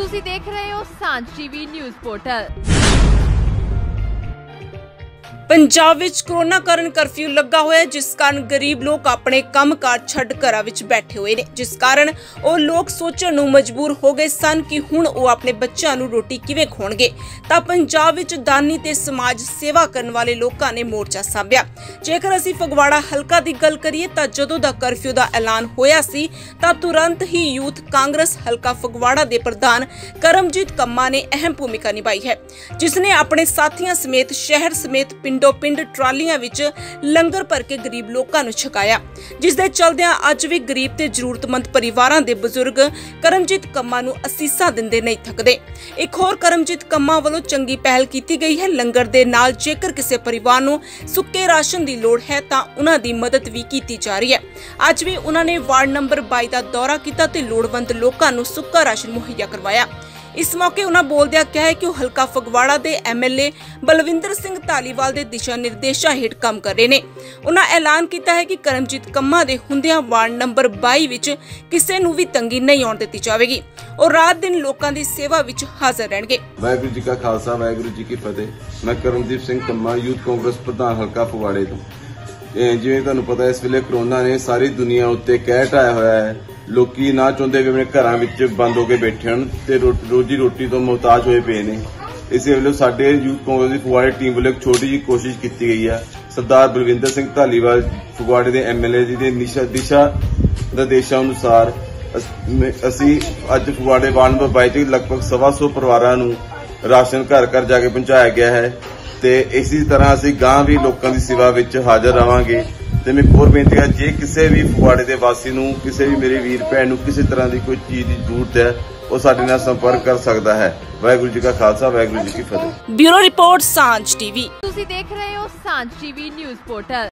ਤੁਸੀਂ ਦੇਖ ਰਹੇ ਹੋ ਸਾਂਝ ਟੀਵੀ ਨਿਊਜ਼ ਪੋਰਟਲ। ਪੰਜਾਬ ਵਿੱਚ ਕਰੋਨਾ ਕਾਰਨ ਕਰਫਿਊ ਲੱਗਾ ਹੋਇਆ ਹੈ, ਜਿਸ ਕਾਰਨ ਗਰੀਬ ਲੋਕ ਆਪਣੇ ਕੰਮਕਾਰ ਛੱਡ ਘਰਾਂ ਵਿੱਚ ਬੈਠੇ ਹੋਏ ਨੇ। ਜਿਸ ਕਾਰਨ ਉਹ ਲੋਕ ਸੋਚਣ ਨੂੰ ਮਜਬੂਰ ਹੋ ਗਏ ਸਨ ਕਿ ਹੁਣ ਉਹ ਆਪਣੇ ਬੱਚਿਆਂ ਨੂੰ ਰੋਟੀ ਕਿਵੇਂ ਖਵਾਉਣਗੇ। ਤਾਂ ਪੰਜਾਬ ਵਿੱਚ ਦਾਨੀ ਤੇ ਸਮਾਜ ਸੇਵਾ ਕਰਨ ਵਾਲੇ ਲੋਕਾਂ ਨੇ ਮੋਰਚਾ ਸਾਂਭਿਆ। ਜੇਕਰ ਅਸੀਂ ਫਗਵਾੜਾ ਹਲਕਾ ਦੀ ਗੱਲ ਕਰੀਏ ਤਾਂ ਜਦੋਂ ਦਾ ਕਰਫਿਊ ਦਾ ਐਲਾਨ ਹੋਇਆ ਸੀ ਤਾਂ ਤੁਰੰਤ ਹੀ ਯੂਥ ਕਾਂਗਰਸ ਹਲਕਾ ਫਗਵਾੜਾ ਦੇ ਪ੍ਰਧਾਨ ਕਰਮਜੀਤ ਕੰਮਾ ਨੇ ਅਹਿਮ ਭੂਮਿਕਾ ਨਿਭਾਈ ਹੈ ਜਿਸ ਨੇ ਆਪਣੇ ਸਾਥੀਆਂ ਸਮੇਤ ਸ਼ਹਿਰ ਸਮੇਤ ਪਿੰਡੋ ਪਿੰਡ ਟਰਾਲੀਆਂ ਵਿੱਚ ਲੰਗਰ ਭਰ ਕੇ ਗਰੀਬ ਲੋਕਾਂ ਨੂੰ ਛਕਾਇਆ ਜਿਸ ਦੇ ਚਲਦਿਆਂ ਅੱਜ ਵੀ ਗਰੀਬ ਤੇ ਜ਼ਰੂਰਤਮੰਦ ਪਰਿਵਾਰਾਂ ਦੇ ਬਜ਼ੁਰਗ ਕਰਮਜੀਤ ਕੰਮਾ ਨੂੰ ਅਸੀਸਾਂ ਦਿੰਦੇ ਨਹੀਂ ਥੱਕਦੇ। ਇੱਕ ਹੋਰ ਕਰਮਜੀਤ ਕੰਮਾ ਵੱਲੋਂ ਚੰਗੀ ਪਹਿਲ ਕੀਤੀ ਗਈ ਹੈ। ਲੰਗਰ ਦੇ ਨਾਲ ਜੇਕਰ ਕਿਸੇ ਪਰਿਵਾਰ ਨੂੰ ਸੁੱਕੇ ਰਾਸ਼ਨ ਦੀ ਲੋੜ ਹੈ, ਤਾਂ ਉਹਨਾਂ ਦੀ ਮਦਦ ਵੀ ਕੀਤੀ ਜਾ ਰਹੀ ਹੈ। ਅੱਜ ਵੀ ਉਹਨਾਂ ਨੇ ਵਾਰਡ ਨੰਬਰ 22 ਦਾ ਦੌਰਾ ਕੀਤਾ ਤੇ ਲੋੜਵੰਦ ਲੋਕਾਂ ਨੂੰ ਸੁੱਕਾ ਰਾਸ਼ਨ ਮੁਹੱਈਆ ਕਰਵਾਇਆ। ਇਸ ਮੌਕੇ ਉਹਨਾਂ ਬੋਲਦਿਆਂ ਕਿਹਾ ਕਿ ਉਹ ਹਲਕਾ ਫਗਵਾੜਾ ਦੇ ਐਮਐਲਏ ਬਲਵਿੰਦਰ ਸਿੰਘ ਧਾਲੀਵਾਲ ਦੇ ਦਿਸ਼ਾ ਨਿਰਦੇਸ਼ਾਂ ਹੇਠ ਕੰਮ ਕਰ ਰਹੇ ਨੇ। ਉਹਨਾਂ ਐਲਾਨ ਕੀਤਾ ਹੈ ਕਿ ਕਰਮਜੀਤ ਕੰਮਾ ਦੇ ਹੁੰਦਿਆਂ ਵਾਰਡ ਨੰਬਰ 22 ਵਿੱਚ ਕਿਸੇ ਨੂੰ ਵੀ ਤੰਗੀ ਨਹੀਂ ਆਉਣ ਦਿੱਤੀ ਜਾਵੇਗੀ। ਉਹ ਰਾਤ ਦਿਨ ਲੋਕਾਂ ਦੀ ਸੇਵਾ ਵਿੱਚ ਹਾਜ਼ਰ ਰਹਿਣਗੇ। ਵਾਹਿਗੁਰੂ ਜੀ ਕਾ ਖਾਲਸਾ, ਵਾਹਿਗੁਰੂ ਜੀ ਕੀ ਫਤਿਹ। ਮੈਂ ਕਰਮਦੀਪ ਸਿੰਘ ਕੰਮਾ, ਯੂਥ ਕਾਂਗਰਸ ਪ੍ਰਧਾਨ ਹਲਕਾ ਫਗਵਾੜੇ ਤੋਂ। ਜਿਵੇਂ ਤੁਹਾਨੂੰ ਪਤਾ ਇਸ ਵੇਲੇ ਕਰੋਨਾ ਨੇ ਸਾਰੀ ਦੁਨੀਆ ਉੱਤੇ ਕਹਿਰ ਢਾਇਆ ਹੋਇਆ ਹੈ ਲੋਕੀ ਨਾ ਚਾਹੁੰਦੇ ਵੀ ਆਪਣੇ ਘਰਾਂ ਵਿੱਚ ਬੰਦ ਹੋ ਕੇ ਬੈਠੇ ਹਨ ਤੇ ਰੋਜੀ ਰੋਟੀ ਤੋਂ ਮੁਹਤਾਜ ਹੋਏ ਪਏ ਨੇ। ਇਸੇ ਵੇਲੇ ਸਾਡੇ ਯੂਥ ਕਾਂਗਰਸ ਦੀ ਫਗਵਾੜੇ ਟੀਮ ਵੱਲੋਂ ਇੱਕ ਛੋਟੀ ਜਿਹੀ ਕੋਸ਼ਿਸ਼ ਕੀਤੀ ਗਈ ਹੈ ਸਰਦਾਰ ਬਲਵਿੰਦਰ ਸਿੰਘ ਧਾਲੀਵਾਲ ਫਗਵਾੜੇ ਦੇ ਐਮਐਲਏ ਜੀ ਦੇ ਨਿਸ਼ਾ, ਦਿਸ਼ਾ ਨਿਰਦੇਸ਼ਾਂ ਅਨੁਸਾਰ ਅਸੀਂ ਅੱਜ ਫਗਵਾੜੇ ਵਾਰਡ ਨੰਬਰ 22 ਚ ਲਗਭਗ ਸਵਾ ਸੌ ਪਰਿਵਾਰਾਂ ਨੂੰ ਰਾਸ਼ਨ ਘਰ ਘਰ ਜਾ ਕੇ ਪਹੁੰਚਾਇਆ ਗਿਆ ਹੈ ਤੇ ਇਸੇ ਤਰ੍ਹਾਂ ਅਸੀਂ ਗਾਂ ਵੀ ਲੋਕਾਂ ਦੀ ਸੇਵਾ ਵਿੱਚ ਹਾਜ਼ਰ ਰਵਾਂਗੇ। ਤੇ ਮੈਂ ਹੋਰ ਬੇਨਤੀ ਹੈ ਜੇ ਕਿਸੇ ਵੀ ਫਗਵਾੜੇ ਦੇ ਵਾਸੀ ਨੂੰ ਕਿਸੇ ਵੀ ਮੇਰੇ ਵੀਰ ਭੈਣ ਨੂੰ ਕਿਸੇ ਤਰ੍ਹਾਂ ਦੀ ਕੋਈ ਚੀਜ਼ ਦੀ ਜ਼ਰੂਰਤ ਹੈ ਉਹ ਸਾਡੇ ਨਾਲ ਸੰਪਰਕ ਕਰ ਸਕਦਾ ਹੈ। ਵਾਹਿਗੁਰੂ ਜੀ ਕਾ ਖਾਲਸਾ ਵਾਹਿਗੁਰੂ ਜੀ ਕੀ ਫਤਿਹ। Bureau report Sanjh TV. ਤੁਸੀਂ ਦੇਖ ਰਹੇ ਹੋ ਸਾਂਝ ਟੀਵੀ ਨਿਊਜ਼ ਪੋਰਟਲ।